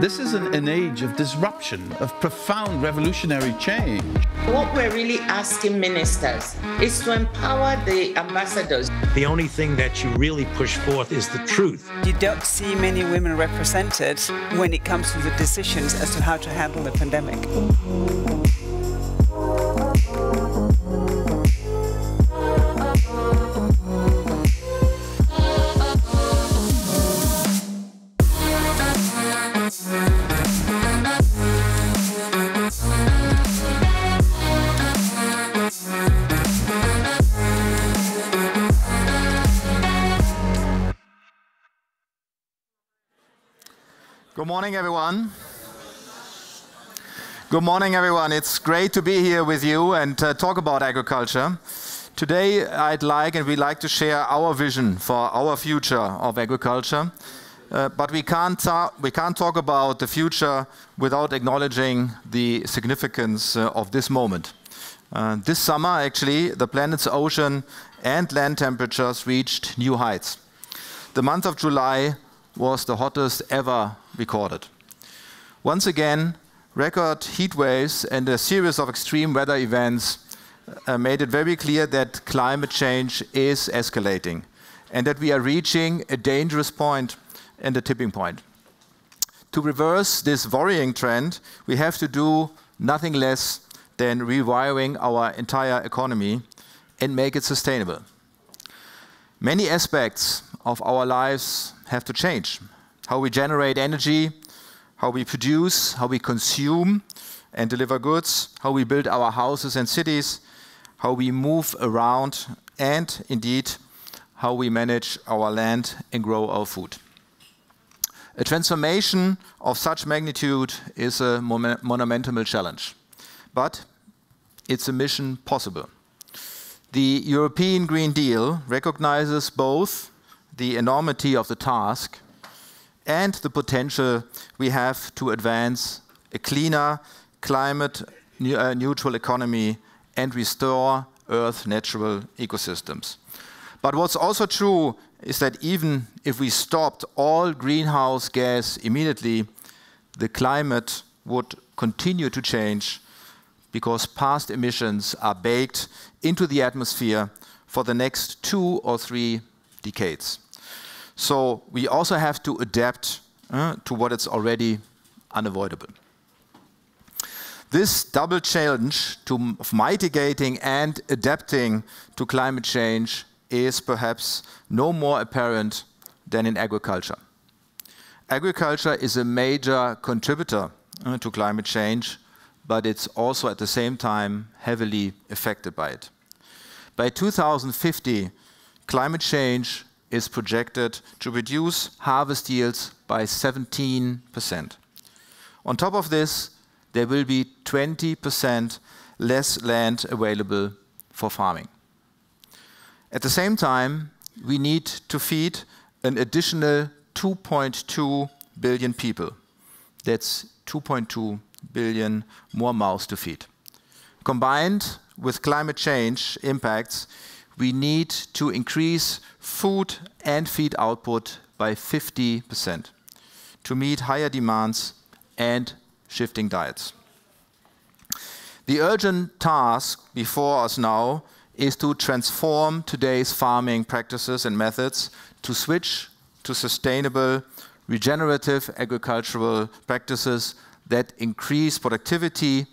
This is an, an age of disruption, of profound revolutionary change. What we're really asking ministers is to empower the ambassadors. The only thing that you really push forth is the truth. You don't see many women represented when it comes to the decisions as to how to handle the pandemic. Morning, everyone. Good morning, everyone. It's great to be here with you and uh, talk about agriculture. Today, I'd like and we'd like to share our vision for our future of agriculture. Uh, but we can't, we can't talk about the future without acknowledging the significance uh, of this moment. Uh, this summer, actually, the planet's ocean and land temperatures reached new heights. The month of July was the hottest ever recorded. Once again, record heat waves and a series of extreme weather events uh, made it very clear that climate change is escalating and that we are reaching a dangerous point and a tipping point. To reverse this worrying trend, we have to do nothing less than rewiring our entire economy and make it sustainable. Many aspects of our lives have to change. How we generate energy, how we produce, how we consume and deliver goods, how we build our houses and cities, how we move around, and indeed, how we manage our land and grow our food. A transformation of such magnitude is a monumental challenge, but it's a mission possible. The European Green Deal recognizes both the enormity of the task and the potential we have to advance a cleaner, climate uh, neutral economy and restore Earth's natural ecosystems. But what's also true is that even if we stopped all greenhouse gas immediately, the climate would continue to change because past emissions are baked into the atmosphere for the next two or three decades. So we also have to adapt uh, to what is already unavoidable. This double challenge to, of mitigating and adapting to climate change is perhaps no more apparent than in agriculture. Agriculture is a major contributor uh, to climate change, but it's also at the same time heavily affected by it. By 2050, climate change is projected to reduce harvest yields by 17%. On top of this, there will be 20% less land available for farming. At the same time, we need to feed an additional 2.2 billion people. That's 2.2 billion more mouths to feed. Combined with climate change impacts, we need to increase food and feed output by 50% to meet higher demands and shifting diets. The urgent task before us now is to transform today's farming practices and methods to switch to sustainable, regenerative agricultural practices that increase productivity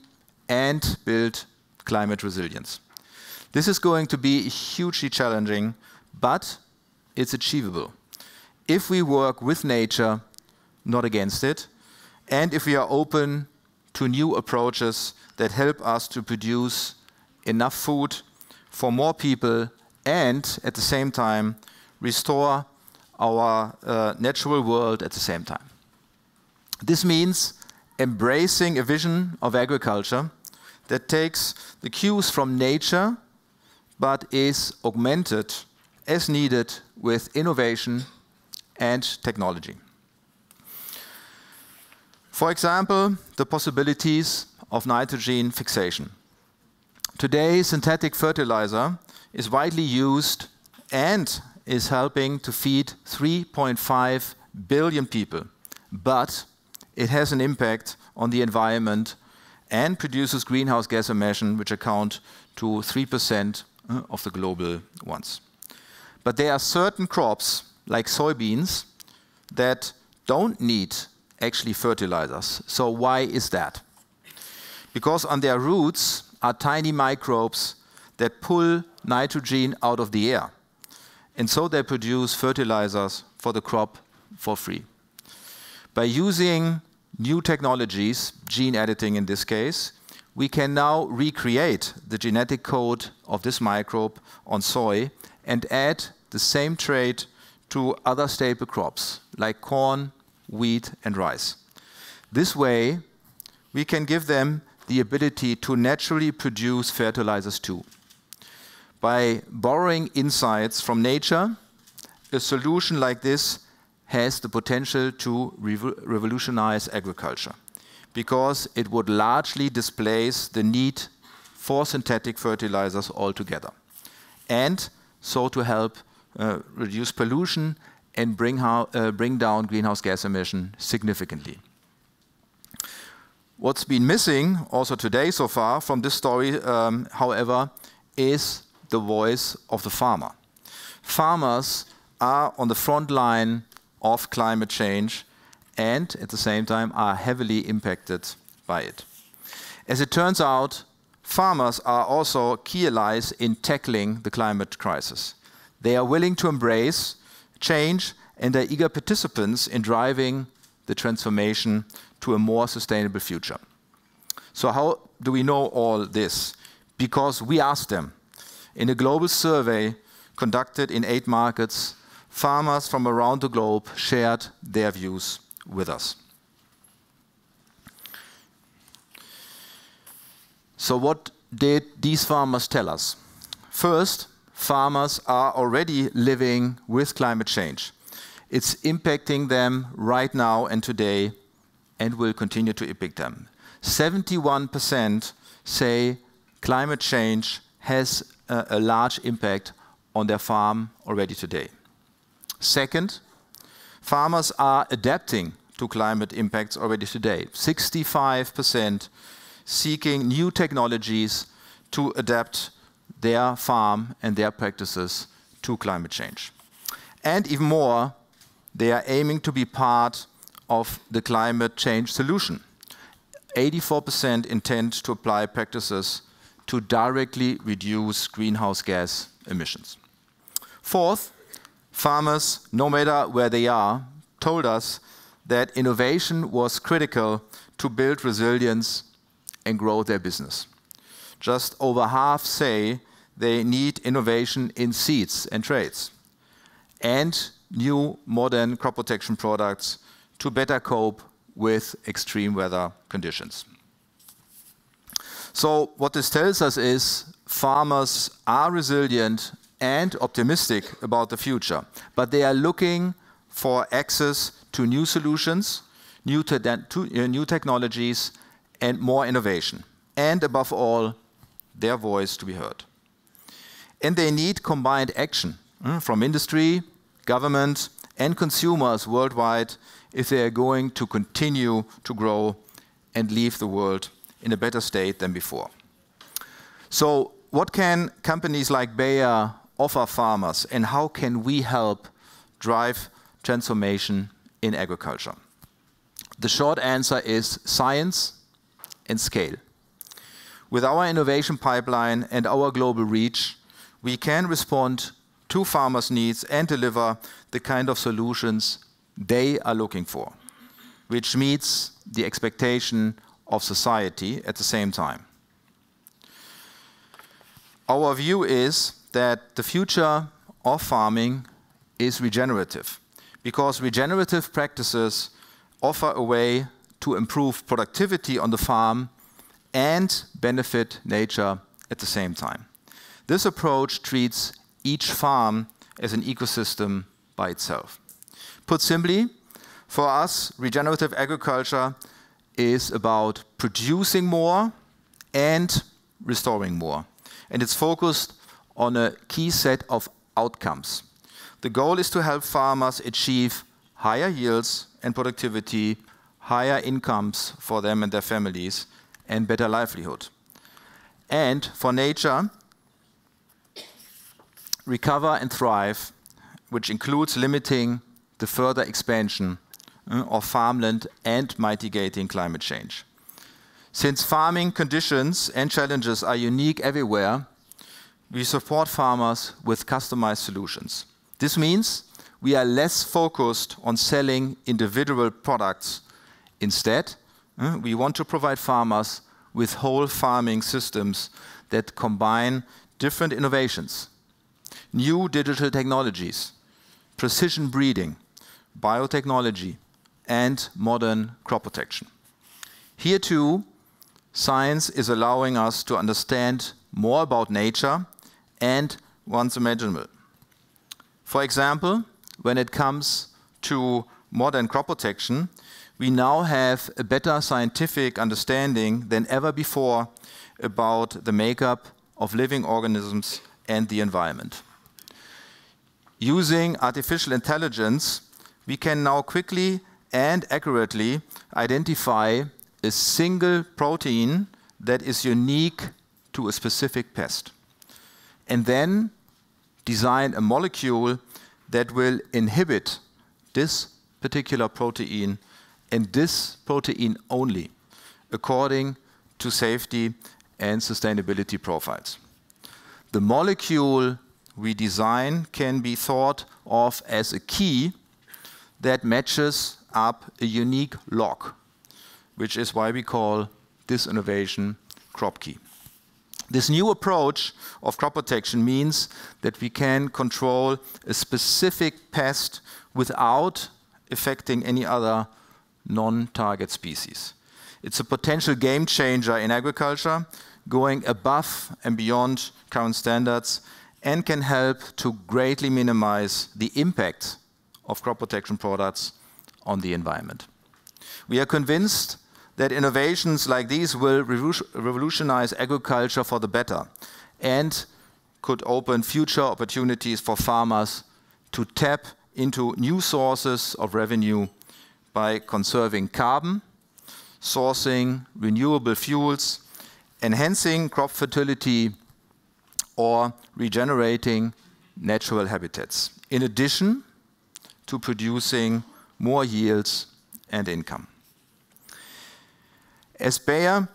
and build climate resilience. This is going to be hugely challenging, but it's achievable. If we work with nature, not against it, and if we are open to new approaches that help us to produce enough food for more people and at the same time restore our uh, natural world at the same time. This means embracing a vision of agriculture that takes the cues from nature but is augmented as needed with innovation and technology. For example, the possibilities of nitrogen fixation. Today, synthetic fertilizer is widely used and is helping to feed 3.5 billion people, but it has an impact on the environment and produces greenhouse gas emissions, which account to 3% uh, of the global ones. But there are certain crops, like soybeans, that don't need actually fertilizers. So why is that? Because on their roots are tiny microbes that pull nitrogen out of the air. And so they produce fertilizers for the crop for free. By using new technologies, gene editing in this case, we can now recreate the genetic code of this microbe on soy and add the same trait to other staple crops like corn, wheat, and rice. This way, we can give them the ability to naturally produce fertilizers too. By borrowing insights from nature, a solution like this has the potential to revolutionize agriculture because it would largely displace the need for synthetic fertilizers altogether and so to help uh, reduce pollution and bring, uh, bring down greenhouse gas emission significantly. What's been missing also today so far from this story, um, however, is the voice of the farmer. Farmers are on the front line of climate change and at the same time are heavily impacted by it. As it turns out, farmers are also key allies in tackling the climate crisis. They are willing to embrace change and are eager participants in driving the transformation to a more sustainable future. So how do we know all this? Because we asked them. In a global survey conducted in eight markets, farmers from around the globe shared their views with us. So what did these farmers tell us? First, farmers are already living with climate change. It's impacting them right now and today and will continue to impact them. 71% say climate change has a, a large impact on their farm already today. Second, farmers are adapting to climate impacts already today. 65% seeking new technologies to adapt their farm and their practices to climate change. And even more, they are aiming to be part of the climate change solution. 84% intend to apply practices to directly reduce greenhouse gas emissions. Fourth, farmers, no matter where they are, told us that innovation was critical to build resilience and grow their business. Just over half say they need innovation in seeds and traits and new modern crop protection products to better cope with extreme weather conditions. So what this tells us is farmers are resilient and optimistic about the future, but they are looking for access to new solutions, new, te to, uh, new technologies, and more innovation. And above all, their voice to be heard. And they need combined action uh, from industry, government, and consumers worldwide if they are going to continue to grow and leave the world in a better state than before. So what can companies like Bayer offer farmers and how can we help drive transformation in agriculture? The short answer is science and scale. With our innovation pipeline and our global reach, we can respond to farmers' needs and deliver the kind of solutions they are looking for, which meets the expectation of society at the same time. Our view is that the future of farming is regenerative because regenerative practices offer a way to improve productivity on the farm and benefit nature at the same time. This approach treats each farm as an ecosystem by itself. Put simply, for us, regenerative agriculture is about producing more and restoring more. And it's focused on a key set of outcomes. The goal is to help farmers achieve higher yields and productivity, higher incomes for them and their families, and better livelihood. And for nature, recover and thrive, which includes limiting the further expansion uh, of farmland and mitigating climate change. Since farming conditions and challenges are unique everywhere, we support farmers with customized solutions. This means we are less focused on selling individual products. Instead, uh, we want to provide farmers with whole farming systems that combine different innovations, new digital technologies, precision breeding, biotechnology, and modern crop protection. Here too, science is allowing us to understand more about nature and once imaginable. For example, when it comes to modern crop protection, we now have a better scientific understanding than ever before about the makeup of living organisms and the environment. Using artificial intelligence, we can now quickly and accurately identify a single protein that is unique to a specific pest. And then design a molecule that will inhibit this particular protein and this protein only, according to safety and sustainability profiles. The molecule we design can be thought of as a key that matches up a unique lock, which is why we call this innovation CropKey. This new approach of crop protection means that we can control a specific pest without affecting any other non-target species. It's a potential game changer in agriculture, going above and beyond current standards, and can help to greatly minimize the impact of crop protection products on the environment. We are convinced that innovations like these will revolutionize agriculture for the better and could open future opportunities for farmers to tap into new sources of revenue by conserving carbon, sourcing renewable fuels, enhancing crop fertility, or regenerating natural habitats, in addition to producing more yields and income. As Bayer,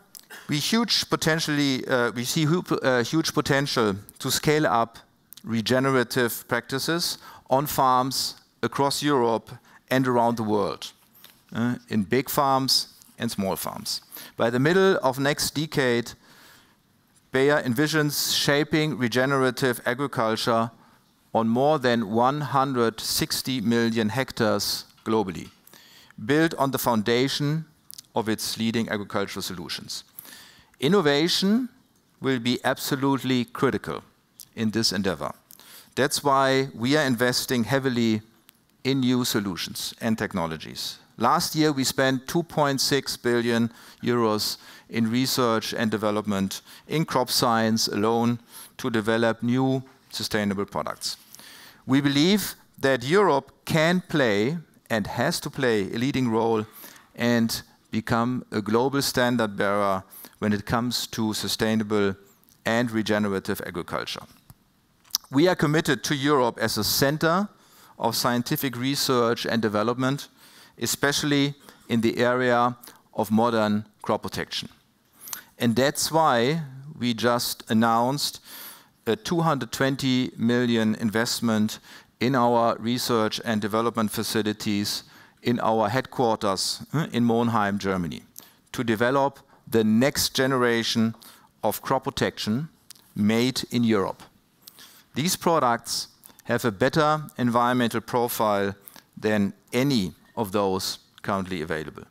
we, huge potentially, uh, we see uh, huge potential to scale up regenerative practices on farms across Europe and around the world, uh, in big farms and small farms. By the middle of next decade, Bayer envisions shaping regenerative agriculture on more than 160 million hectares globally, built on the foundation of its leading agricultural solutions. Innovation will be absolutely critical in this endeavor. That's why we are investing heavily in new solutions and technologies. Last year, we spent 2.6 billion euros in research and development in crop science alone to develop new sustainable products. We believe that Europe can play and has to play a leading role and become a global standard bearer when it comes to sustainable and regenerative agriculture. We are committed to Europe as a center of scientific research and development, especially in the area of modern crop protection. And that's why we just announced a 220 million investment in our research and development facilities in our headquarters in Monheim, Germany, to develop the next generation of crop protection made in Europe. These products have a better environmental profile than any of those currently available.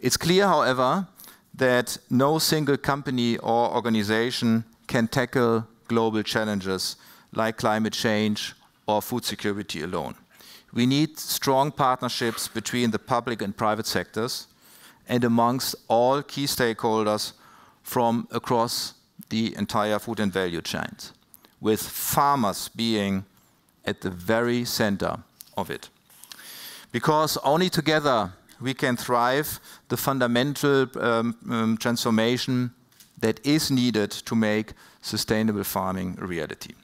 It's clear, however, that no single company or organization can tackle global challenges like climate change or food security alone. We need strong partnerships between the public and private sectors and amongst all key stakeholders from across the entire food and value chains, with farmers being at the very center of it. Because only together we can thrive the fundamental um, um, transformation that is needed to make sustainable farming a reality.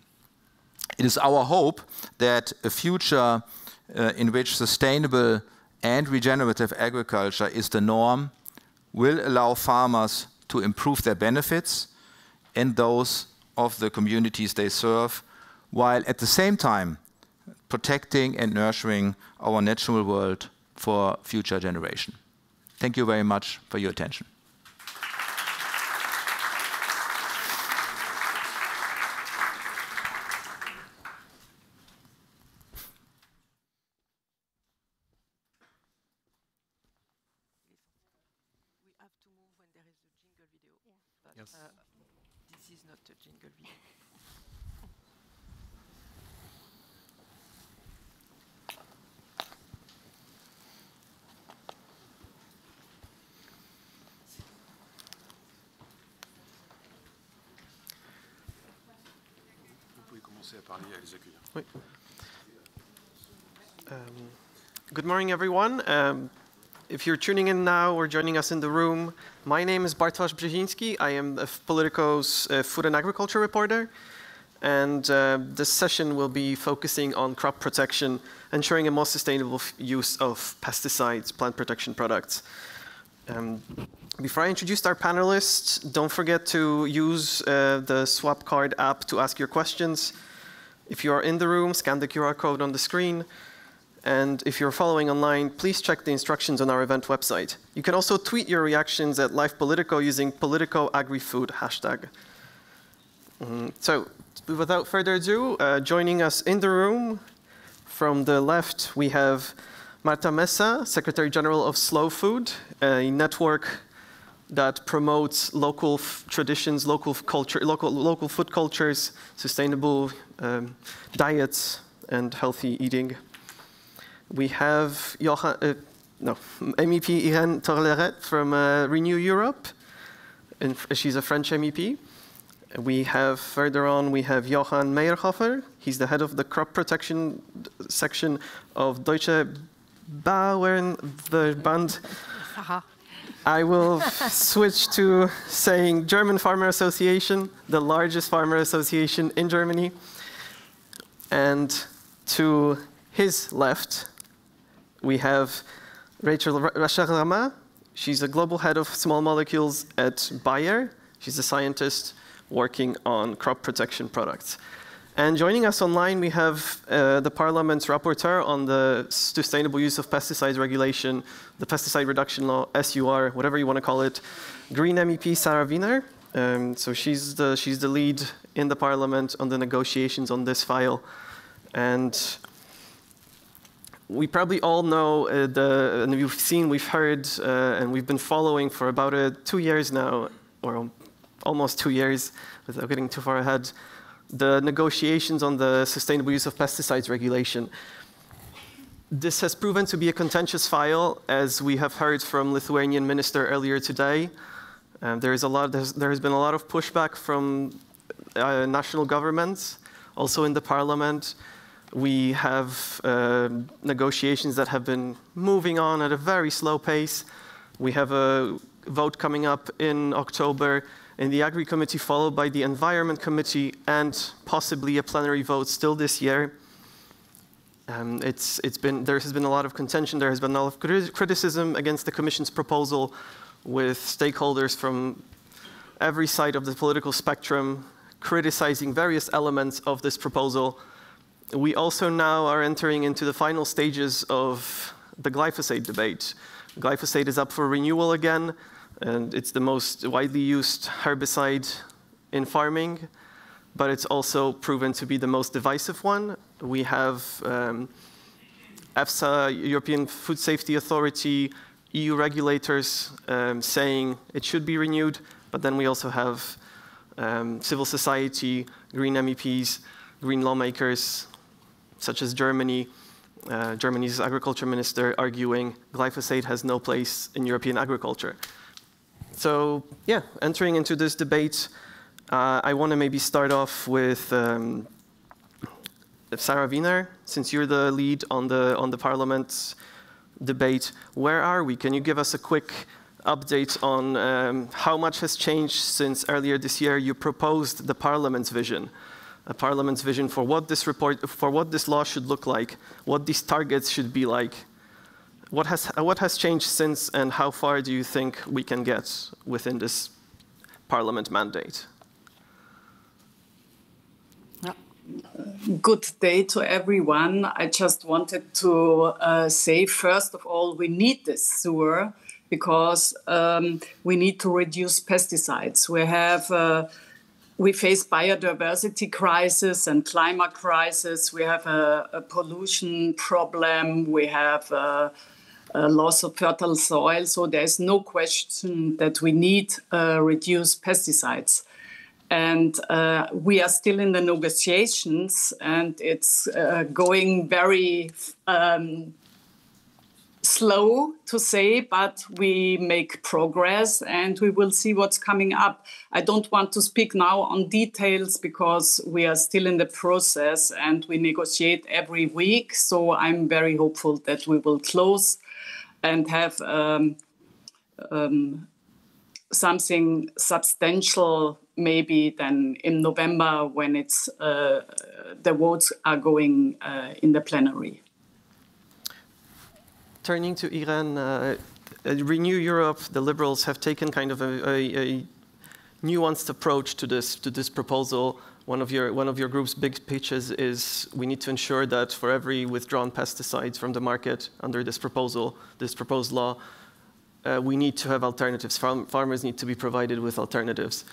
It is our hope that a future uh, in which sustainable and regenerative agriculture is the norm will allow farmers to improve their benefits and those of the communities they serve, while at the same time protecting and nurturing our natural world for future generation. Thank you very much for your attention. Um, good morning, everyone. Um, if you're tuning in now or joining us in the room, my name is Bartosz Brzezinski. I am Politico's uh, food and agriculture reporter. And uh, this session will be focusing on crop protection, ensuring a more sustainable use of pesticides, plant protection products. Um, before I introduce our panelists, don't forget to use uh, the Swapcard app to ask your questions. If you are in the room, scan the QR code on the screen. And if you're following online, please check the instructions on our event website. You can also tweet your reactions at Live Politico using PoliticoAgriFood hashtag. Mm, so without further ado, uh, joining us in the room from the left, we have Marta Messa, Secretary General of Slow Food, a network that promotes local traditions, local culture, local, local food cultures, sustainable um, diets, and healthy eating. We have Johan, uh, no, MEP Irène Tolleret from uh, Renew Europe, and she's a French MEP. We have further on, we have Johann Meyerhofer. He's the head of the crop protection section of Deutsche Bauernverband. I will switch to saying German Farmer Association, the largest farmer association in Germany. And to his left, we have Rachel Rachel Rama. She's a global head of small molecules at Bayer. She's a scientist working on crop protection products. And joining us online, we have uh, the Parliament's rapporteur on the sustainable use of pesticides regulation, the pesticide reduction law, SUR, whatever you want to call it, Green MEP Sarah Wiener. Um, so she's the, she's the lead in the Parliament on the negotiations on this file. And we probably all know uh, the, and we've seen, we've heard, uh, and we've been following for about uh, two years now, or almost two years, without getting too far ahead, the negotiations on the sustainable use of pesticides regulation. This has proven to be a contentious file, as we have heard from Lithuanian minister earlier today. Um, there, is a lot, there has been a lot of pushback from uh, national governments, also in the parliament. We have uh, negotiations that have been moving on at a very slow pace. We have a vote coming up in October in the Agri Committee, followed by the Environment Committee, and possibly a plenary vote still this year. Um, it's, it's been, there has been a lot of contention, there has been a lot of criticism against the Commission's proposal with stakeholders from every side of the political spectrum criticizing various elements of this proposal. We also now are entering into the final stages of the glyphosate debate. Glyphosate is up for renewal again and it's the most widely used herbicide in farming, but it's also proven to be the most divisive one. We have um, EFSA, European Food Safety Authority, EU regulators um, saying it should be renewed, but then we also have um, civil society, green MEPs, green lawmakers, such as Germany, uh, Germany's agriculture minister arguing glyphosate has no place in European agriculture. So yeah, entering into this debate, uh, I want to maybe start off with um, Sarah Wiener, since you're the lead on the on the Parliament's debate. Where are we? Can you give us a quick update on um, how much has changed since earlier this year you proposed the Parliament's vision? A Parliament's vision for what this report, for what this law should look like, what these targets should be like. What has, what has changed since, and how far do you think we can get within this Parliament mandate? Good day to everyone. I just wanted to uh, say, first of all, we need this SUR because um, we need to reduce pesticides. We have uh, we face biodiversity crisis and climate crisis. We have a, a pollution problem. We have a, loss of fertile soil. So there's no question that we need uh, reduce pesticides and uh, we are still in the negotiations and it's uh, going very um, slow to say but we make progress and we will see what's coming up i don't want to speak now on details because we are still in the process and we negotiate every week so i'm very hopeful that we will close and have um, um, something substantial maybe then in November when it's uh, the votes are going uh, in the plenary. Turning to Irène, uh, Renew Europe, the Liberals have taken kind of a, a, a, nuanced approach to this to this proposal. One of your one of your group's big pitches is we need to ensure that for every withdrawn pesticides from the market under this proposal, this proposed law, uh, we need to have alternatives. Farm farmers need to be provided with alternatives.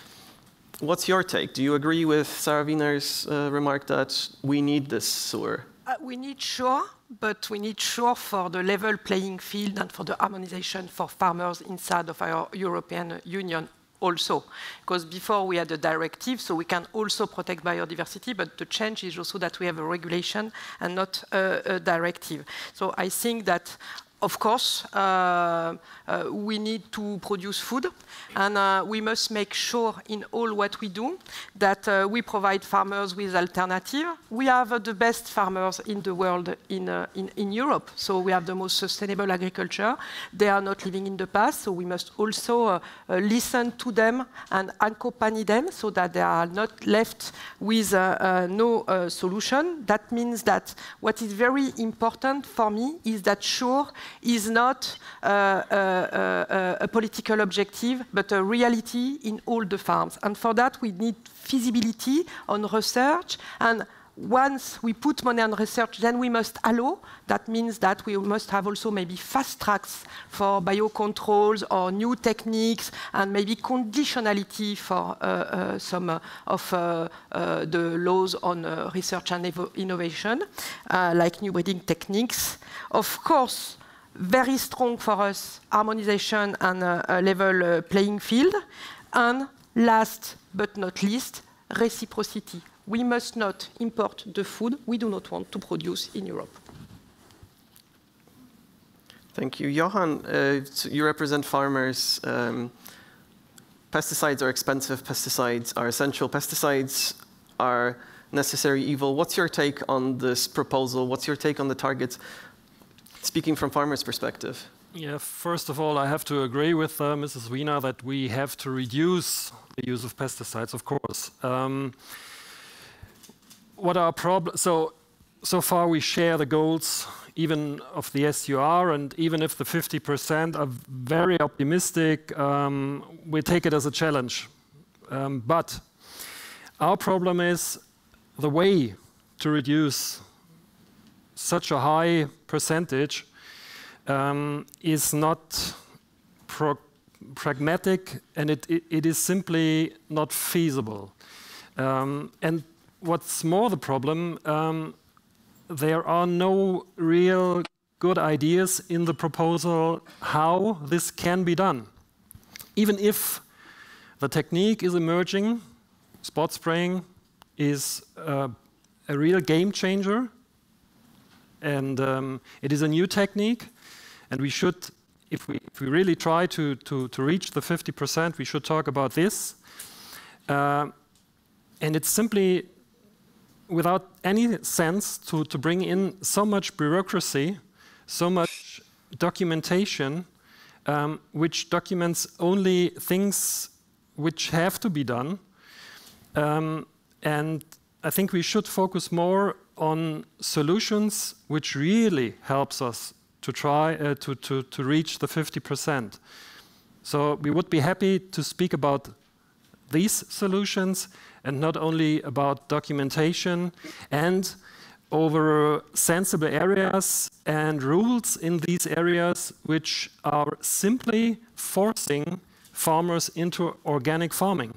What's your take? Do you agree with Sarah Wiener's uh, remark that we need this SUR? Uh, we need SUR, but we need SUR for the level playing field and for the harmonization for farmers inside of our European Union also. Because before we had a directive, so we can also protect biodiversity, but the change is also that we have a regulation and not a, a directive. So I think that of course, uh, uh, we need to produce food, and uh, we must make sure in all what we do that uh, we provide farmers with alternative. We have the best farmers in the world in, uh, in, in, Europe, so we have the most sustainable agriculture. They are not living in the past, so we must also uh, listen to them and accompany them so that they are not left with no solution. That means that what is very important for me is that SUR is not uh, uh, uh, a political objective, but a reality in all the farms. And for that, we need feasibility on research and once we put money on research, then we must allow. That means that we must have also maybe fast tracks for biocontrols or new techniques and maybe conditionality for uh, uh, some uh, of the laws on research and innovation, like new breeding techniques. Of course, very strong for us harmonization and a level uh, playing field. And last but not least, reciprocity. We must not import the food we do not want to produce in Europe. Thank you. Johan, uh, you represent farmers. Um, pesticides are expensive, pesticides are essential, pesticides are necessary evil. What's your take on this proposal? What's your take on the targets? Speaking from farmers' perspective? Yeah, first of all, I have to agree with uh, Mrs. Wiener that we have to reduce the use of pesticides, of course. Um, what our problem? So, so far we share the goals, even of the SUR, and even if the 50% are very optimistic, um, we take it as a challenge. Um, but our problem is the way to reduce such a high percentage um, is not pragmatic and it, it, it is simply not feasible. Um, and what's more the problem, um, there are no real good ideas in the proposal how this can be done. Even if the technique is emerging, spot spraying is uh, a real game changer, and um, it is a new technique, and we should, if we, if we really try to, to, to reach the 50%, we should talk about this. Uh, and it's simply without any sense to, to bring in so much bureaucracy, so much documentation um, which documents only things which have to be done. Um, and I think we should focus more on solutions which really helps us to try uh, to, to, to reach the 50%. So we would be happy to speak about these solutions and not only about documentation and over sensible areas and rules in these areas which are simply forcing farmers into organic farming,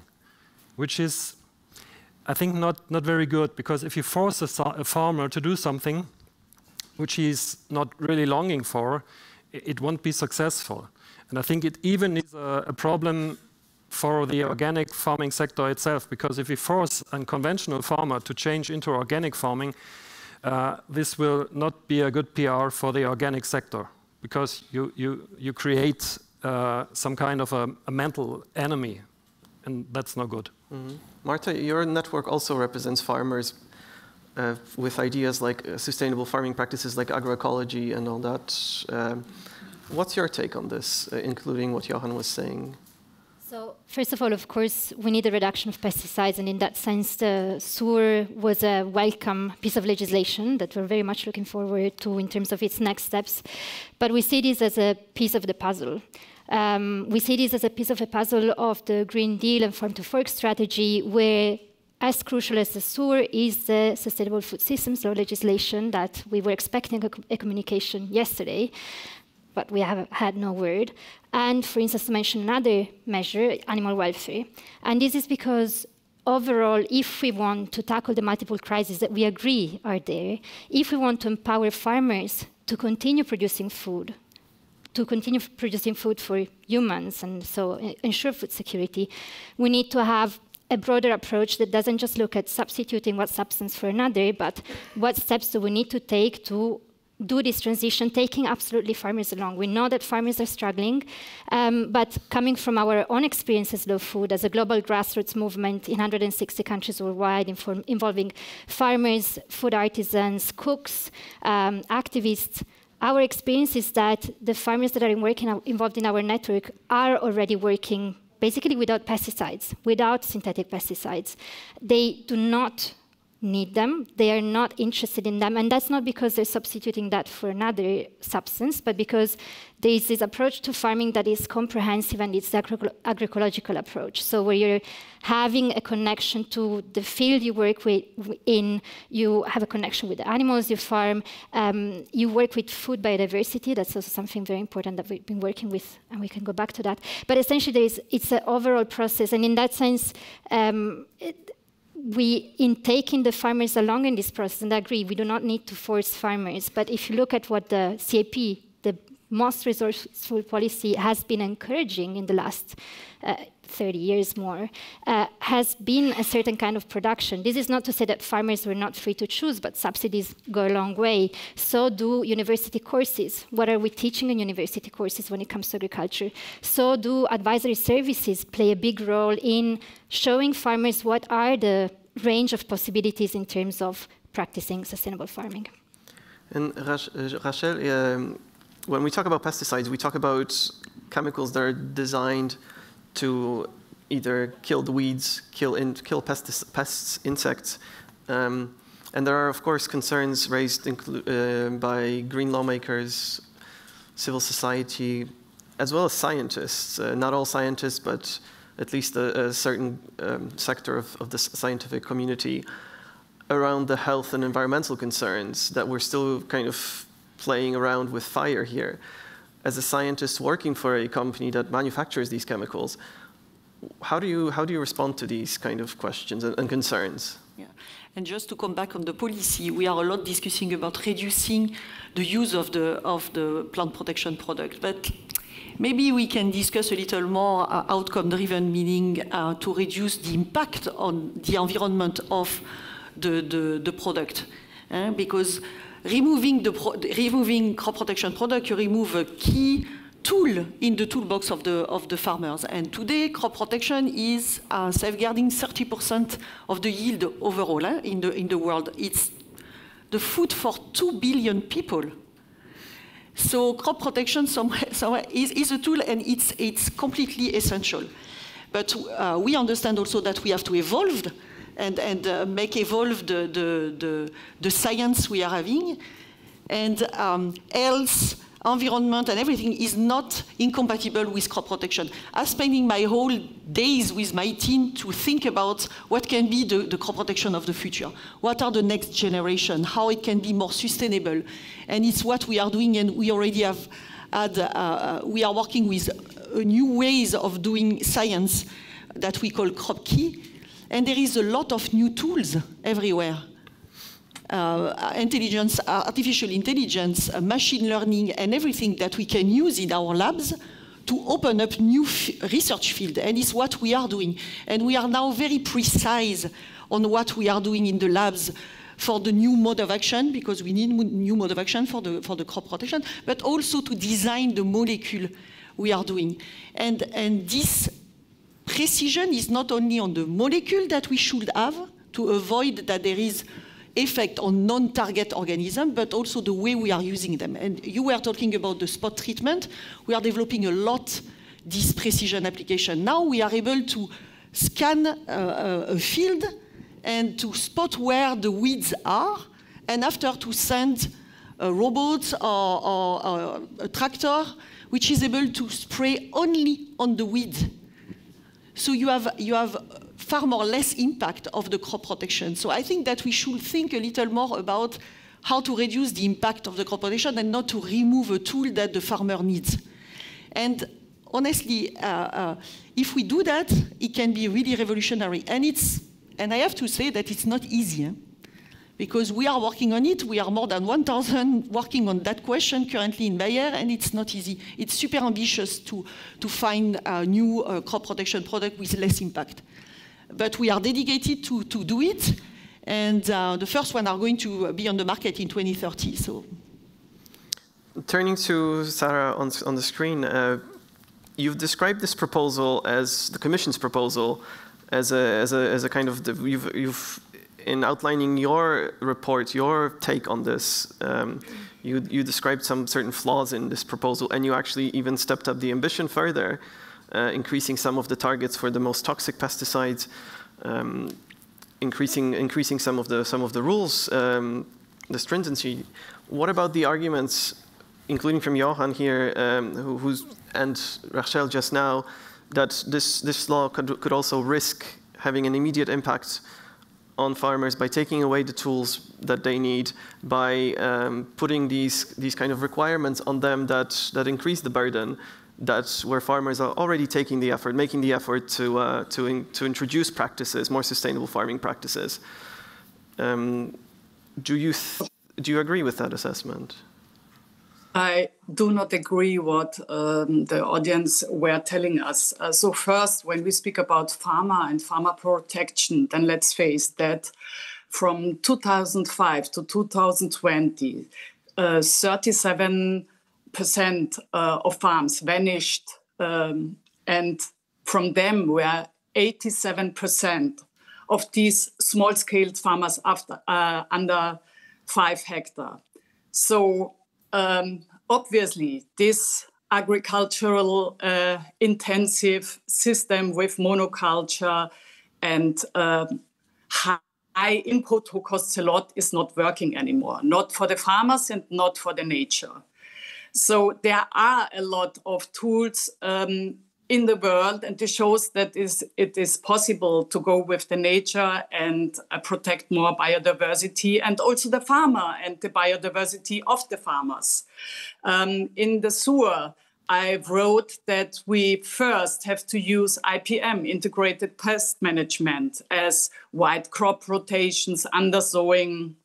which is, I think, not, not very good because if you force a, a farmer to do something which he's not really longing for, it won't be successful. And I think it even is a, a problem for the organic farming sector itself, because if we force a conventional farmer to change into organic farming, uh, this will not be a good PR for the organic sector, because you, you, you create uh, some kind of a, a, mental enemy, and that's no good. Mm -hmm. Marta, your network also represents farmers uh, with ideas like uh, sustainable farming practices like agroecology and all that. Um, what's your take on this, uh, including what Johan was saying? So, first of all, of course, we need a reduction of pesticides, and in that sense, the SUR was a welcome piece of legislation that we're very much looking forward to in terms of its next steps. But we see this as a piece of the puzzle. Um, we see this as a piece of a puzzle of the Green Deal and Farm to Fork strategy, where as crucial as the SUR is the Sustainable Food Systems Law legislation that we were expecting a, a communication yesterday but we have had no word. And for instance, to mention another measure, animal welfare. And this is because overall, if we want to tackle the multiple crises that we agree are there, if we want to empower farmers to continue producing food, to continue producing food for humans and so ensure food security, we need to have a broader approach that doesn't just look at substituting one substance for another, but what steps do we need to take to do this transition, taking absolutely farmers along. We know that farmers are struggling, um, but coming from our own experiences of food as a global grassroots movement in 160 countries worldwide, involving farmers, food artisans, cooks, um, activists, our experience is that the farmers that are working, involved in our network are already working basically without pesticides, without synthetic pesticides. They do not need them. They are not interested in them. And that's not because they're substituting that for another substance, but because there is this approach to farming that is comprehensive and it's the agroecological approach. So where you're having a connection to the field you work with in, you have a connection with the animals you farm, um, you work with food biodiversity. That's also something very important that we've been working with, and we can go back to that. But essentially, it's an overall process. And in that sense, um, it, we, in taking the farmers along in this process, and I agree, we do not need to force farmers, but if you look at what the CAP, the most resourceful policy, has been encouraging in the last uh, 30 years more, uh, has been a certain kind of production. This is not to say that farmers were not free to choose, but subsidies go a long way. So do university courses. What are we teaching in university courses when it comes to agriculture? So do advisory services play a big role in showing farmers what are the range of possibilities in terms of practicing sustainable farming. And Rachel, um, when we talk about pesticides, we talk about chemicals that are designed to either kill the weeds, kill, in, kill pests, pests, insects. Um, and there are, of course, concerns raised uh, by green lawmakers, civil society, as well as scientists. Uh, not all scientists, but at least a, a certain um, sector of, of the scientific community around the health and environmental concerns that we're still kind of playing around with fire here as a scientist working for a company that manufactures these chemicals, how do you, how do you respond to these kind of questions and, and concerns? Yeah. And just to come back on the policy, we are a lot discussing about reducing the use of the, of the plant protection product. But maybe we can discuss a little more uh, outcome-driven, meaning uh, to reduce the impact on the environment of the, the, the product. Uh, because removing, the removing crop protection product, you remove a key tool in the toolbox of the, of the farmers. And today, crop protection is uh, safeguarding 30% of the yield overall eh, in, the, in the world. It's the food for 2 billion people. So crop protection somewhere, somewhere is, is, a tool and it's, it's completely essential. But uh, we understand also that we have to evolve and, and uh, make evolve the, the, the, the, science we are having. And um, else, environment and everything is not incompatible with crop protection. I'm spending my whole days with my team to think about what can be the, the, crop protection of the future. What are the next generation? How it can be more sustainable? And it's what we are doing and we already have had, uh, uh we are working with new ways of doing science that we call CropKey. And there is a lot of new tools everywhere uh, intelligence, uh, artificial intelligence, uh, machine learning, and everything that we can use in our labs to open up new research field. And it's what we are doing. And we are now very precise on what we are doing in the labs for the new mode of action, because we need new mode of action for the, for the crop protection, but also to design the molecule we are doing. And, and this precision is not only on the molecule that we should have to avoid that there is effect on non-target organisms, but also the way we are using them. And you were talking about the spot treatment. We are developing a lot this precision application. Now we are able to scan uh, a field and to spot where the weeds are, and after to send a robot or, or, or a tractor which is able to spray only on the weed. So you have, you have far more less impact of the crop protection. So I think that we should think a little more about how to reduce the impact of the crop protection and not to remove a tool that the farmer needs. And honestly, uh, uh, if we do that, it can be really revolutionary. And it's, and I have to say that it's not easy. Eh? Because we are working on it. We are more than 1,000 working on that question currently in Bayer, and it's not easy. It's super ambitious to, to find a new uh, crop protection product with less impact but we are dedicated to, to do it. And uh, the first one are going to be on the market in 2030. So, turning to Sarah on, on the screen, uh, you've described this proposal as the Commission's proposal as a, as a, as a kind of the, you've, you've in outlining your report, your take on this, um, you, you described some certain flaws in this proposal, and you actually even stepped up the ambition further uh, increasing some of the targets for the most toxic pesticides, um, increasing increasing some of the some of the rules, um, the stringency. What about the arguments, including from Johan here, um, who, who's and Rachel just now, that this this law could could also risk having an immediate impact on farmers by taking away the tools that they need, by um, putting these these kind of requirements on them that that increase the burden, that's where farmers are already taking the effort, making the effort to, uh, to, in, to introduce practices, more sustainable farming practices. Um, do, you do you agree with that assessment? I do not agree what um, the audience were telling us. Uh, so first, when we speak about pharma and pharma protection, then let's face that from 2005 to 2020, uh, 37 percent uh, of farms vanished, um, and from them were 87 percent of these small-scale farmers after uh, under five hectare. So um, obviously, this agricultural uh, intensive system with monoculture and um, high input who costs a lot is not working anymore, not for the farmers and not for the nature. So there are a lot of tools um, in the world, and this shows that is, it is possible to go with the nature and uh, protect more biodiversity, and also the farmer and the biodiversity of the farmers. Um, in the SUR, I wrote that we first have to use IPM, integrated pest management, as wide crop rotations, undersowing,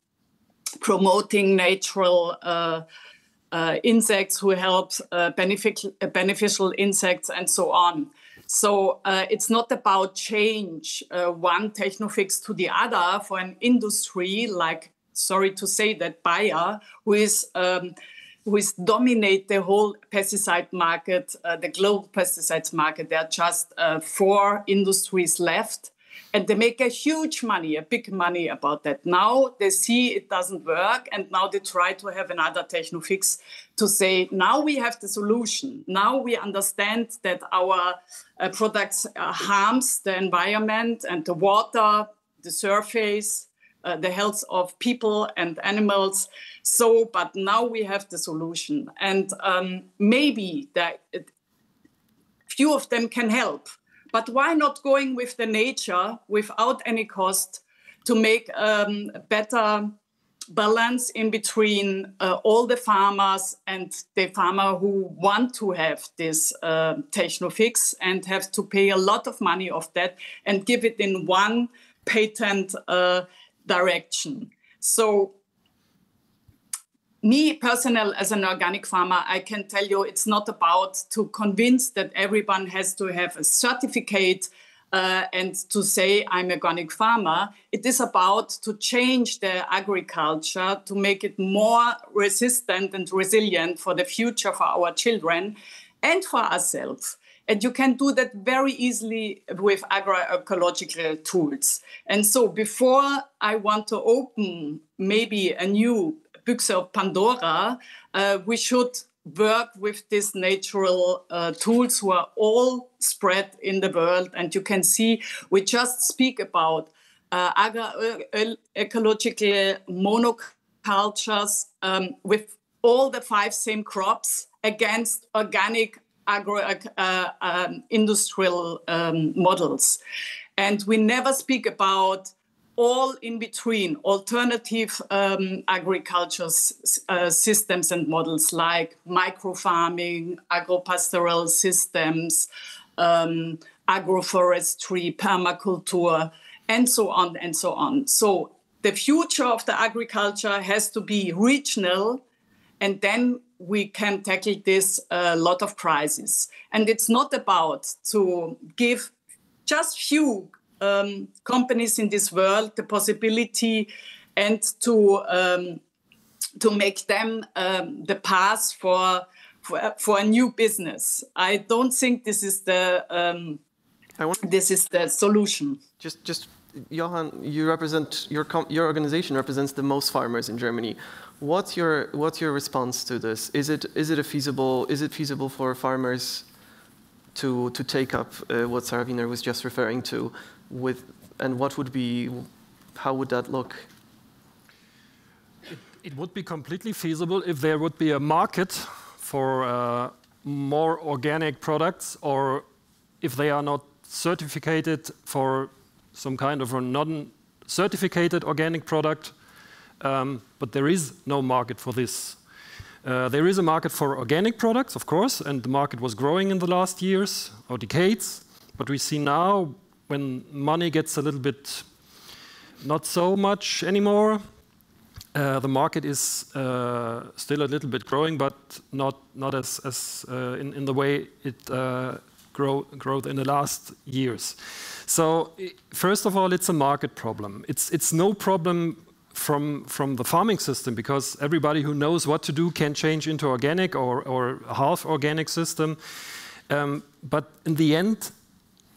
promoting natural. Uh, uh, insects who help uh, benefic- uh, beneficial insects and so on. So uh, it's not about change uh, one technofix to the other for an industry like, sorry to say that, Bayer, who is um, who is dominate the whole pesticide market, uh, the global pesticides market. There are just four industries left. And they make a huge money, a big money about that. Now they see it doesn't work, and now they try to have another techno fix to say, now we have the solution. Now we understand that our uh, products uh, harms the environment and the water, the surface, uh, the health of people and animals. So, but now we have the solution, and um, maybe that few of them can help but why not going with the nature without any cost to make um, better balance in between uh, all the farmers and the farmer who want to have this uh, techno fix and have to pay a lot of money of that and give it in one patent uh, direction. So me personal as an organic farmer i can tell you it's not about to convince that everyone has to have a certificate uh, and to say i'm a organic farmer it is about to change the agriculture to make it more resistant and resilient for the future for our children and for ourselves and you can do that very easily with agroecological tools. And so, before I want to open maybe a new Büchse of Pandora, uh, we should work with these natural uh, tools who are all spread in the world. And you can see we just speak about uh, agroecological monocultures um, with all the five same crops against organic agro uh, um, industrial um, models. And we never speak about all in between alternative um, agriculture uh, systems and models like micro farming, agropastoral systems, um, agroforestry, permaculture, and so on and so on. So the future of the agriculture has to be regional, and then we can tackle this a uh, lot of crises. And it's not about to give just few um, companies in this world the possibility and to um, to make them um, the path for, for, for a new business. I don't think this is the um, this is the solution. Just just Johann, you represent your your organization represents the most farmers in Germany. What's your what's your response to this? Is it is it a feasible is it feasible for farmers to to take up uh, what Sarah Wiener was just referring to? With, and what would be, how would that look? It, it would be completely feasible if there would be a market for uh, more organic products or if they are not certificated for some kind of a non-certificated organic product, um, but there is no market for this. Uh, there is a market for organic products, of course, and the market was growing in the last years or decades. But we see now when money gets a little bit not so much anymore, uh, the market is uh, still a little bit growing, but not not as as uh, in in the way it uh, grow growth in the last years. So first of all, it's a market problem. It's it's no problem from from the farming system because everybody who knows what to do can change into organic or or half organic system. Um, but in the end,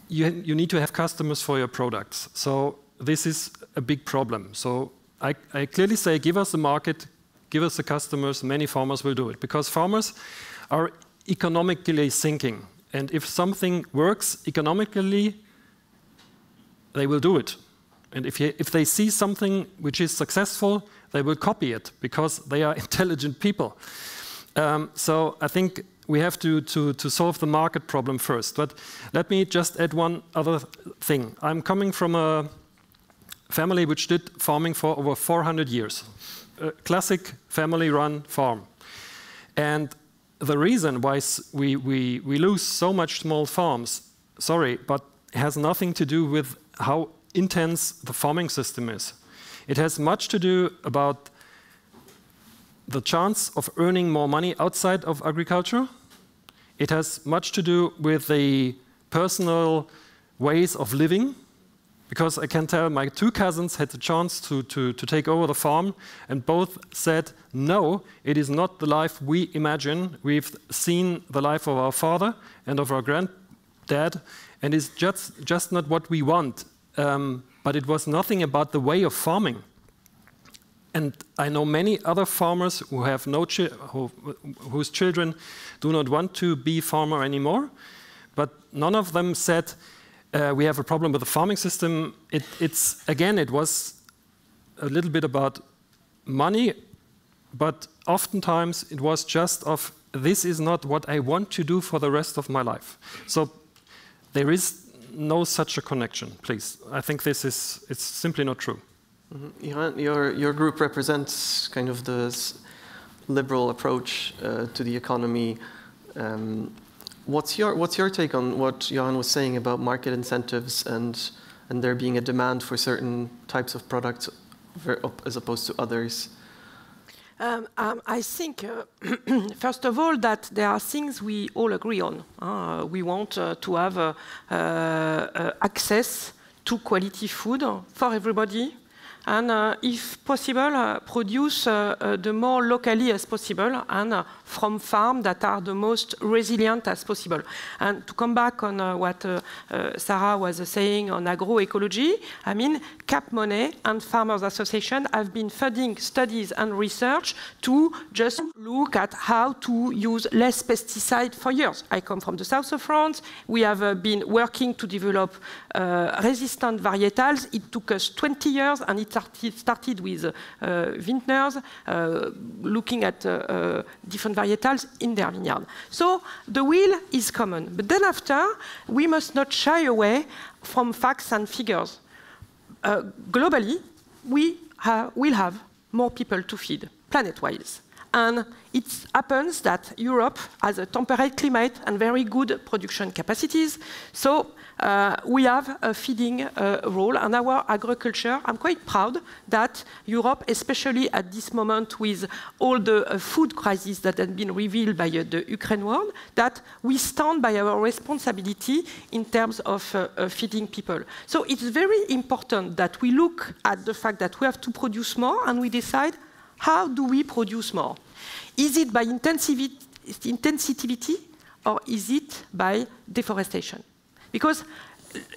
you, you need to have customers for your products. So this is a big problem. So I, I clearly say, give us the market, give us the customers, many farmers will do it. Because farmers are economically thinking. And if something works economically, they will do it. And if, you, if they see something which is successful, they will copy it because they are intelligent people. Um, so I think we have to, to, to solve the market problem first. But let me just add one other thing. I'm coming from a family which did farming for over 400 years, a classic family run farm. And the reason why we, we, we lose so much small farms, sorry, but has nothing to do with how intense the farming system is. It has much to do about the chance of earning more money outside of agriculture. It has much to do with the personal ways of living, because I can tell my two cousins had the chance to, to, to take over the farm, and both said, No, it is not the life we imagine. We've seen the life of our father and of our granddad, and it's just, just not what we want. um, but it was nothing about the way of farming. And I know many other farmers who have no chi who, whose children do not want to be farmer anymore, but none of them said uh, we have a problem with the farming system. It, it's again, it was a little bit about money, but oftentimes it was just of this is not what I want to do for the rest of my life. So there is no such a connection, please. I think this is it's simply not true. Mm. Your, your group represents kind of the liberal approach uh, to the economy. Um, what's, your, what's your take on what Johan was saying about market incentives and, and there being a demand for certain types of products as opposed to others? Um, um, I think, uh, first of all, that there are things we all agree on. Uh, we want uh, to have uh, uh, access to quality food for everybody, and if possible, produce the more locally as possible. And from farms that are the most resilient as possible. And to come back on uh, what uh, uh, Sarah was saying on agroecology, I mean, CAP Money and Farmers Association have been funding studies and research to just look at how to use less pesticide for years. I come from the south of France. We have been working to develop resistant varietals. It took us 20 years and it started, started with uh, vintners uh, looking at uh, varietals in their vineyard. So the wheel is common. But then after, we must not shy away from facts and figures. Uh, globally, we ha will have more people to feed planet-wise. And it happens that Europe has a temperate climate and very good production capacities. So uh, we have a feeding uh, role and our agriculture. I'm quite proud that Europe, especially at this moment with all the uh, food crisis that has been revealed by uh, the Ukraine war, that we stand by our responsibility in terms of uh, uh, feeding people. So it's very important that we look at the fact that we have to produce more and we decide how do we produce more? Is it by intensivity or is it by deforestation? Because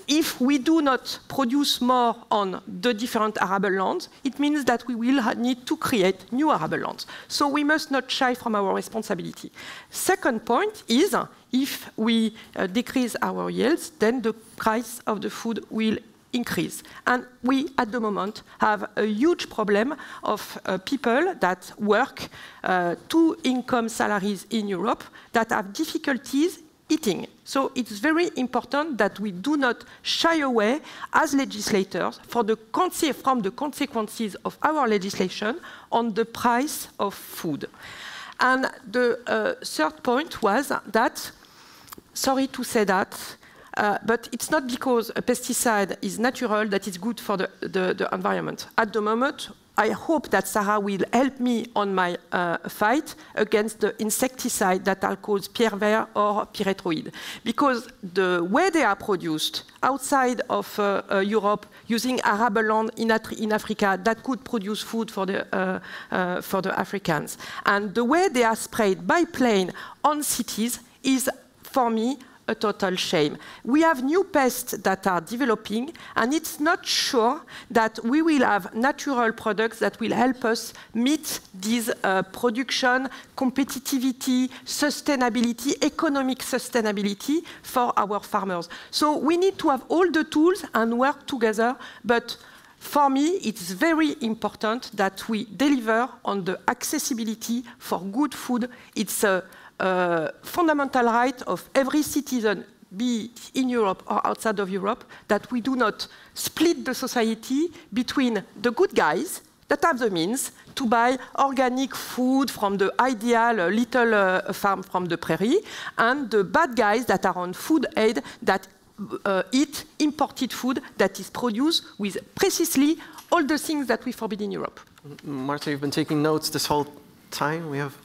if we do not produce more on the different arable lands, it means that we will need to create new arable lands. So we must not shy from our responsibility. Second point is, if we uh, decrease our yields, then the price of the food will increase. And we, at the moment, have a huge problem of uh, people that work uh, two income salaries in Europe that have difficulties eating. So it's very important that we do not shy away as legislators the from the consequences of our legislation on the price of food. And the uh, third point was that, sorry to say that, uh, but it's not because a pesticide is natural that it's good for the, the, the environment. At the moment, I hope that Sarah will help me on my uh, fight against the insecticide that are called pierre vert or pyrethroid. Because the way they are produced outside of uh, uh, Europe using arable land in, in, Africa that could produce food for the, uh, uh, for the Africans. And the way they are sprayed by plane on cities is, for me, a total shame. We have new pests that are developing, and it's not sure that we will have natural products that will help us meet these uh, production, competitivity, sustainability, economic sustainability for our farmers. So we need to have all the tools and work together, but for me, it's very important that we deliver on the accessibility for good food. It's a uh, fundamental right of every citizen, be in Europe or outside of Europe, that we do not split the society between the good guys that have the means to buy organic food from the ideal uh, little uh, farm from the prairie, and the bad guys that are on food aid that uh, eat imported food that is produced with precisely all the things that we forbid in Europe. Marta, you've been taking notes this whole time. We have.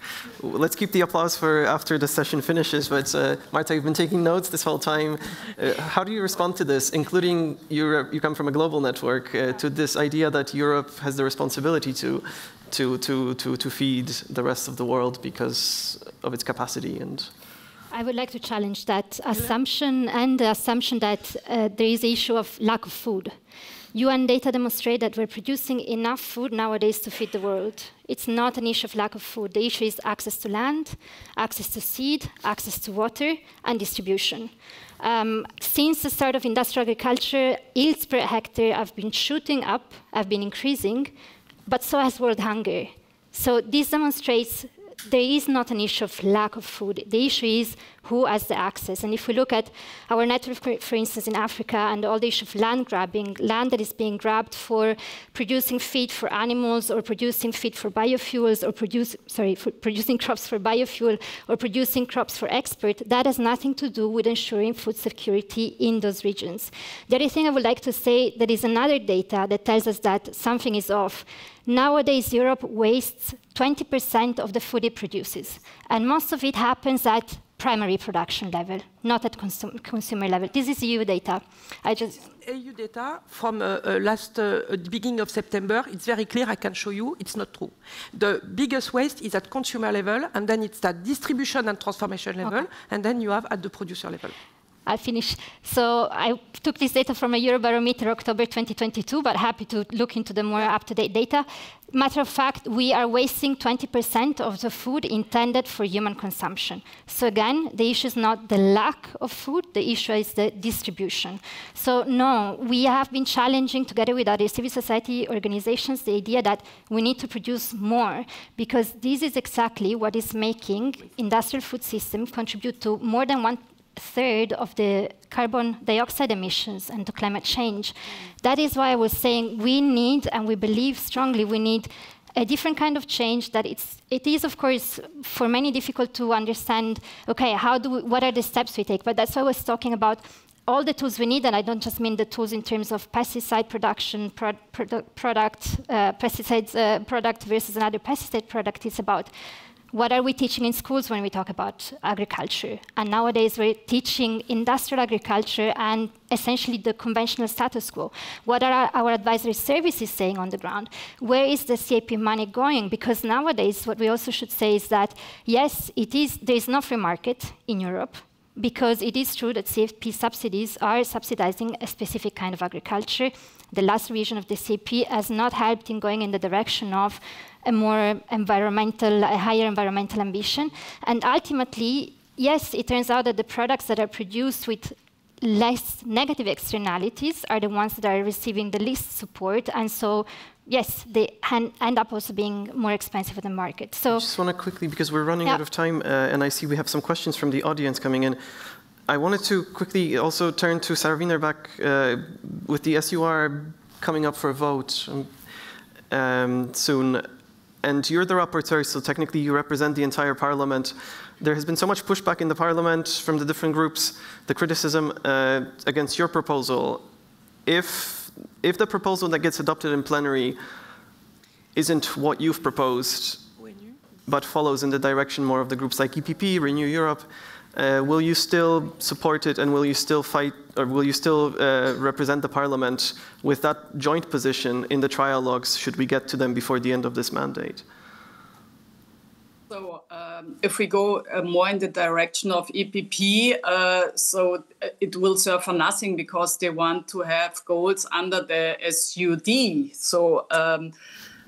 Let's keep the applause for after the session finishes. But uh, Marta, you've been taking notes this whole time. Uh, how do you respond to this, including Europe? You come from a global network uh, to this idea that Europe has the responsibility to, to, to, to, to feed the rest of the world because of its capacity and. I would like to challenge that assumption and the assumption that uh, there is issue of lack of food. UN data demonstrate that we're producing enough food nowadays to feed the world. It's not an issue of lack of food. The issue is access to land, access to seed, access to water, and distribution. Um, since the start of industrial agriculture, yields per hectare have been shooting up, have been increasing, but so has world hunger. So this demonstrates there is not an issue of lack of food. The issue is who has the access. And if we look at our network, for instance, in Africa, and all the issue of land grabbing, land that is being grabbed for producing feed for animals, or producing feed for biofuels, or produce, sorry, producing crops for biofuel, or producing crops for export, that has nothing to do with ensuring food security in those regions. The other thing I would like to say, there is another data that tells us that something is off. Nowadays, Europe wastes 20% of the food it produces, and most of it happens at primary production level, not at consum consumer level. This is EU data. I just EU data from uh, uh, last uh, beginning of September. It's very clear. I can show you. It's not true. The biggest waste is at consumer level, and then it's at distribution and transformation level, okay. and then you have at the producer level. I'll finish. So I took this data from a Eurobarometer October 2022, but happy to look into the more up-to-date data. Matter of fact, we are wasting 20% of the food intended for human consumption. So again, the issue is not the lack of food, the issue is the distribution. So no, we have been challenging together with other civil society organizations the idea that we need to produce more because this is exactly what is making industrial food systems contribute to more than one third of the carbon dioxide emissions and to climate change. That is why I was saying we need, and we believe strongly, we need a different kind of change that it's, it is, of course, for many difficult to understand, okay, how do we, what are the steps we take? But that's why I was talking about all the tools we need, and I don't just mean the tools in terms of pesticide production, pro product, uh, pesticides uh, product versus another pesticide product. It's about what are we teaching in schools when we talk about agriculture? And nowadays we're teaching industrial agriculture and essentially the conventional status quo. What are our advisory services saying on the ground? Where is the CAP money going? Because nowadays what we also should say is that yes, it is there is no free market in Europe because it is true that CAP subsidies are subsidizing a specific kind of agriculture. The last revision of the CAP has not helped in going in the direction of a more environmental, a higher environmental ambition. And ultimately, yes, it turns out that the products that are produced with less negative externalities are the ones that are receiving the least support. And so, yes, they end up also being more expensive in the market. So, I just want to quickly, because we're running yeah. out of time, uh, and I see we have some questions from the audience coming in. I wanted to quickly also turn to Sarah Wienerbeck uh, with the SUR coming up for a vote um, um soon and you're the rapporteur, so technically you represent the entire parliament. There has been so much pushback in the parliament from the different groups, the criticism uh, against your proposal. If, if the proposal that gets adopted in plenary isn't what you've proposed, but follows in the direction more of the groups like EPP, Renew Europe, uh, will you still support it and will you still fight or will you still uh, represent the parliament with that joint position in the trialogues should we get to them before the end of this mandate? So um, if we go uh, more in the direction of EPP, uh, so it will serve for nothing because they want to have goals under the SUD. So um,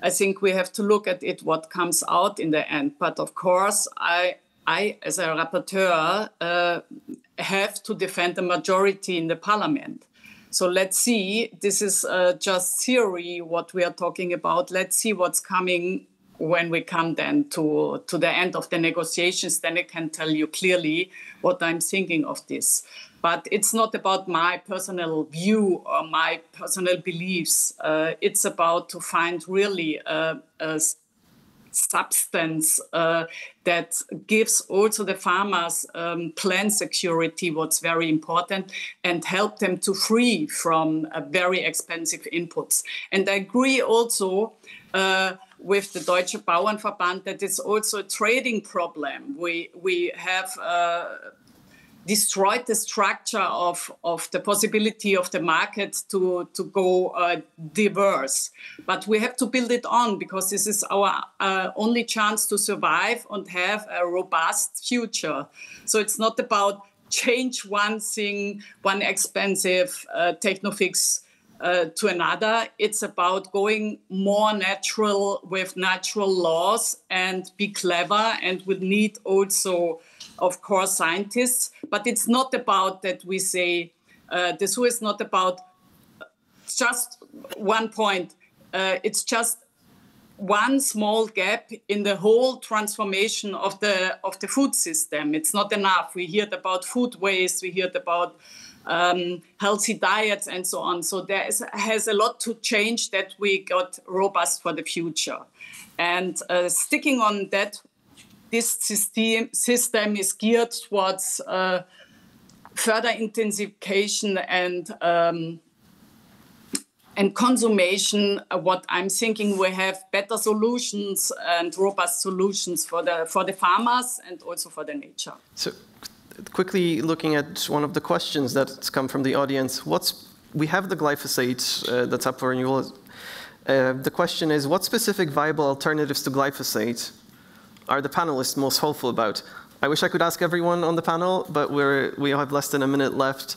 I think we have to look at it, what comes out in the end. But of course, I I, as a rapporteur, uh, have to defend the majority in the parliament. So let's see. This is uh, just theory, what we are talking about. Let's see what's coming when we come then to, to the end of the negotiations. Then I can tell you clearly what I'm thinking of this. But it's not about my personal view or my personal beliefs. Uh, it's about to find really a, a substance uh, that gives also the farmers um, plant security, what's very important, and help them to free from uh, very expensive inputs. And I agree also. Uh, with the Deutsche Bauernverband that it's also a trading problem. We we have uh, destroyed the structure of, of the possibility of the market to, to go uh, diverse. But we have to build it on because this is our uh, only chance to survive and have a robust future. So it's not about change one thing, one expensive uh, technofix uh, to another. It's about going more natural with natural laws and be clever and would need also of course, scientists. But it's not about that we say uh, the SUR is not about just one point. Uh, it's just one small gap in the whole transformation of the of the food system. It's not enough. We heard about food waste. We heard about um, healthy diets and so on. So there is, has a lot to change that we got robust for the future. And uh, sticking on that this system, system is geared towards uh, further intensification and um, and consummation. What I'm thinking, we have better solutions and robust solutions for the for the farmers and also for the nature. So, quickly looking at one of the questions that's come from the audience, what's we have the glyphosate uh, that's up for renewal. Uh, the question is, what specific viable alternatives to glyphosate are the panelists most hopeful about? I wish I could ask everyone on the panel, but we're, we have less than a minute left.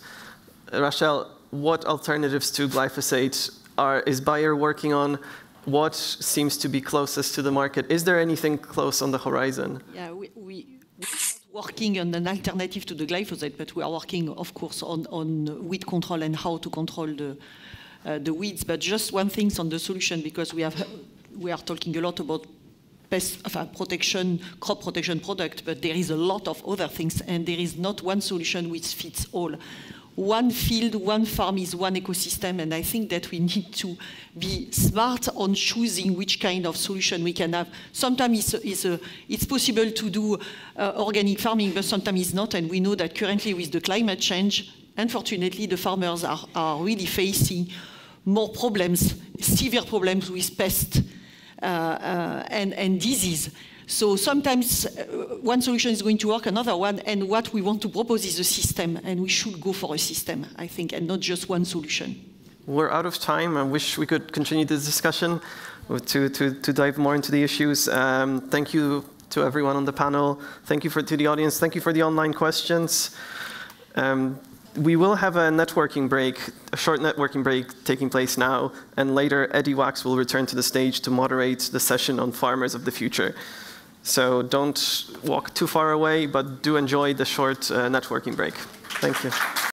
Rachel, what alternatives to glyphosate are, is Bayer working on? What seems to be closest to the market? Is there anything close on the horizon? Yeah, we, we, we're working on an alternative to the glyphosate, but we are working, of course, on, on weed control and how to control the, uh, the weeds. But just one thing on the solution, because we, have, we are talking a lot about pest protection, crop protection product, but there is a lot of other things, and there is not one solution which fits all. One field, one farm is one ecosystem, and I think that we need to be smart on choosing which kind of solution we can have. Sometimes it's, it's, a, it's possible to do uh, organic farming, but sometimes it's not, and we know that currently with the climate change, unfortunately, the farmers are, are really facing more problems, severe problems with pests and, and disease. So sometimes uh, one solution is going to work, another one, and what we want to propose is a system, and we should go for a system, I think, and not just one solution. We're out of time. I wish we could continue this discussion to, to, to dive more into the issues. Um, thank you to everyone on the panel. Thank you for, to the audience. Thank you for the online questions. Um, we will have a networking break, a short networking break taking place now, and later Eddy Wax will return to the stage to moderate the session on farmers of the future. So don't walk too far away, but do enjoy the short uh, networking break. Thank you.